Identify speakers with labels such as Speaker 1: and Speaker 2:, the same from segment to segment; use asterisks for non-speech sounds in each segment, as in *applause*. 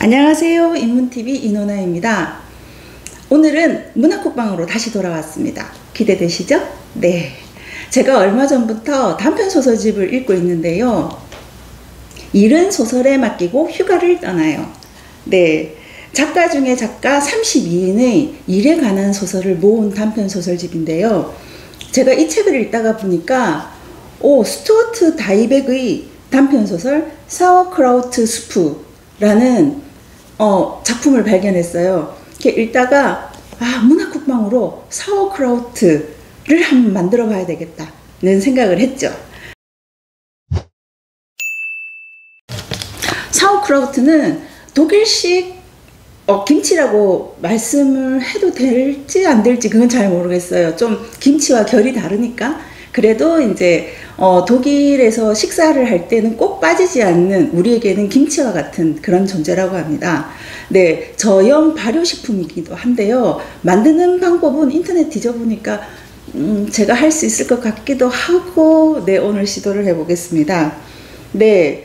Speaker 1: 안녕하세요. 인문TV 이노나입니다. 오늘은 문학국방으로 다시 돌아왔습니다. 기대되시죠? 네. 제가 얼마 전부터 단편 소설집을 읽고 있는데요. 일은 소설에 맡기고 휴가를 떠나요. 네. 작가 중에 작가 32인의 일에 관한 소설을 모은 단편 소설집인데요. 제가 이 책을 읽다가 보니까 오 스튜어트 다이백의 단편 소설 사워크라우트 수프라는 어, 작품을 발견했어요. 이렇게 읽다가 아 문학국방으로 사워크라우트를 한번 만들어 봐야 되겠다는 생각을 했죠. 사워크라우트는 독일식 어, 김치라고 말씀을 해도 될지 안 될지 그건 잘 모르겠어요. 좀 김치와 결이 다르니까. 그래도 이제 어, 독일에서 식사를 할 때는 꼭 빠지지 않는 우리에게는 김치와 같은 그런 존재라고 합니다. 네, 저염 발효식품이기도 한데요. 만드는 방법은 인터넷 뒤져보니까 음, 제가 할 수 있을 것 같기도 하고, 네, 오늘 시도를 해보겠습니다. 네.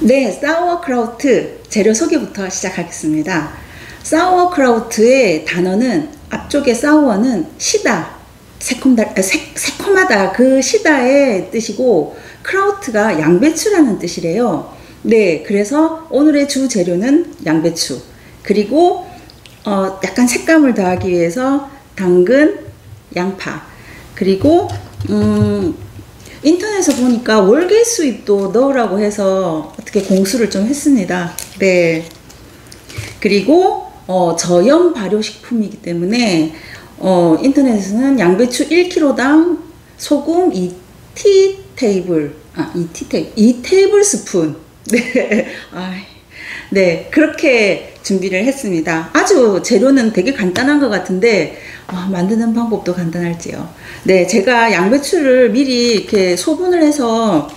Speaker 1: 네, 사워크라우트 재료 소개부터 시작하겠습니다. 사워크라우트의 단어는 앞쪽에 사워는 시다, 새콤다, 아, 새, 새콤하다 그 시다의 뜻이고 크라우트가 양배추라는 뜻이래요. 네, 그래서 오늘의 주 재료는 양배추. 그리고 어, 약간 색감을 더하기 위해서 당근, 양파. 그리고 음, 인터넷에서 보니까 월계 수잎도 넣으라고 해서 어떻게 공수를 좀 했습니다. 네. 그리고 어, 저염 발효식품이기 때문에 어, 인터넷에서는 양배추 1kg당 소금 2티 테이블, 아, 2티 테이블, 2 테이블 스푼. *laughs* 네. 아, 네. 그렇게 준비를 했습니다. 아주 재료는 되게 간단한 것 같은데, 어, 만드는 방법도 간단할지요. 네. 제가 양배추를 미리 이렇게 소분을 해서,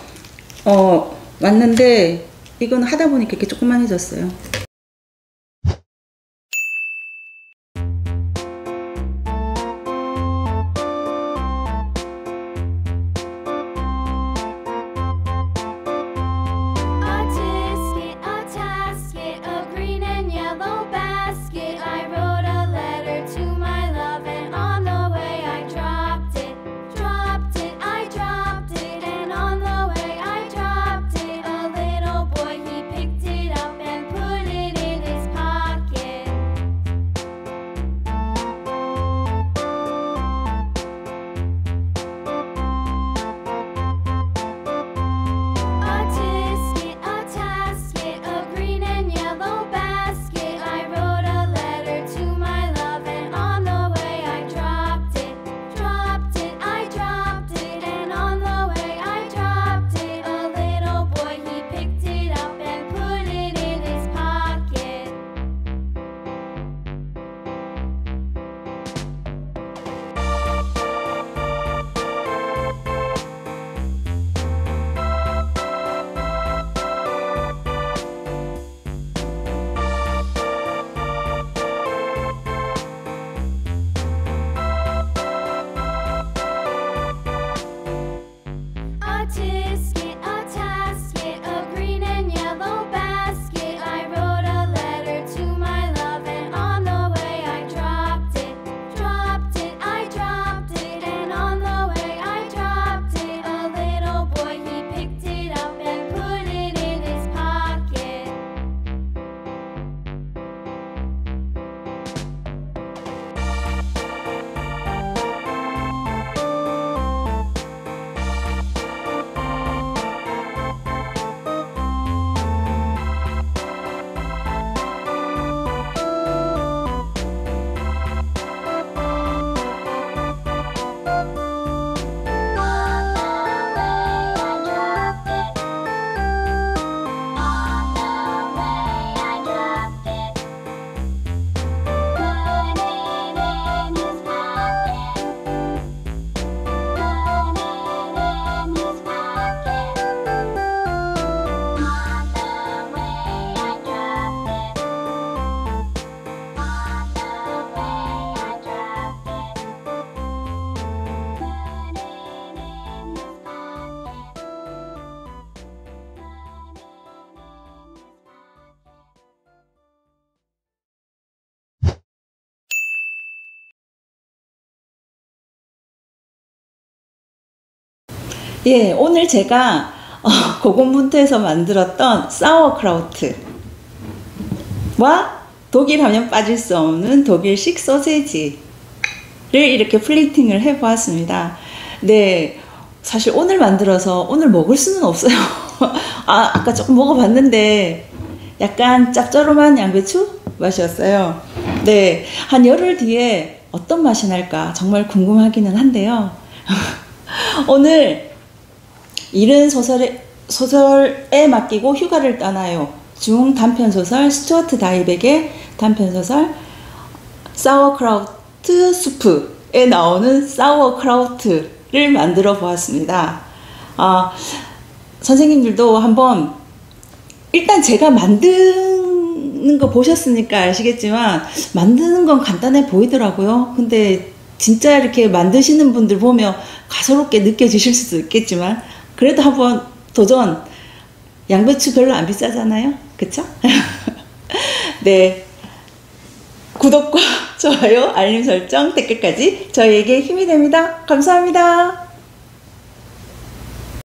Speaker 1: 어, 왔는데, 이건 하다 보니까 이렇게 조그만해졌어요. 예, 오늘 제가 어, 고군분투에서 만들었던 사워크라우트와 독일 하면 빠질 수 없는 독일식 소세지를 이렇게 플레이팅을 해보았습니다. 네, 사실 오늘 만들어서 오늘 먹을 수는 없어요. *laughs* 아, 아까 조금 먹어봤는데 약간 짭조름한 양배추 맛이었어요. 네, 한 열흘 뒤에 어떤 맛이 날까 정말 궁금하기는 한데요. *laughs* 오늘 일은 소설에, 소설에 맡기고 휴가를 떠나요. 중 단편 소설 스튜어트 다이백의 단편 소설 사워크라우트 수프에 나오는 사워크라우트를 만들어 보았습니다. 아, 선생님들도 한번 일단 제가 만드는 거 보셨으니까 아시겠지만 만드는 건 간단해 보이더라고요. 근데 진짜 이렇게 만드시는 분들 보면 가소롭게 느껴지실 수도 있겠지만 그래도 한번 도전. 양배추 별로 안 비싸잖아요. 그쵸? *laughs* 네. 구독과 *laughs* 좋아요, 알림 설정, 댓글까지 저희에게 힘이 됩니다. 감사합니다.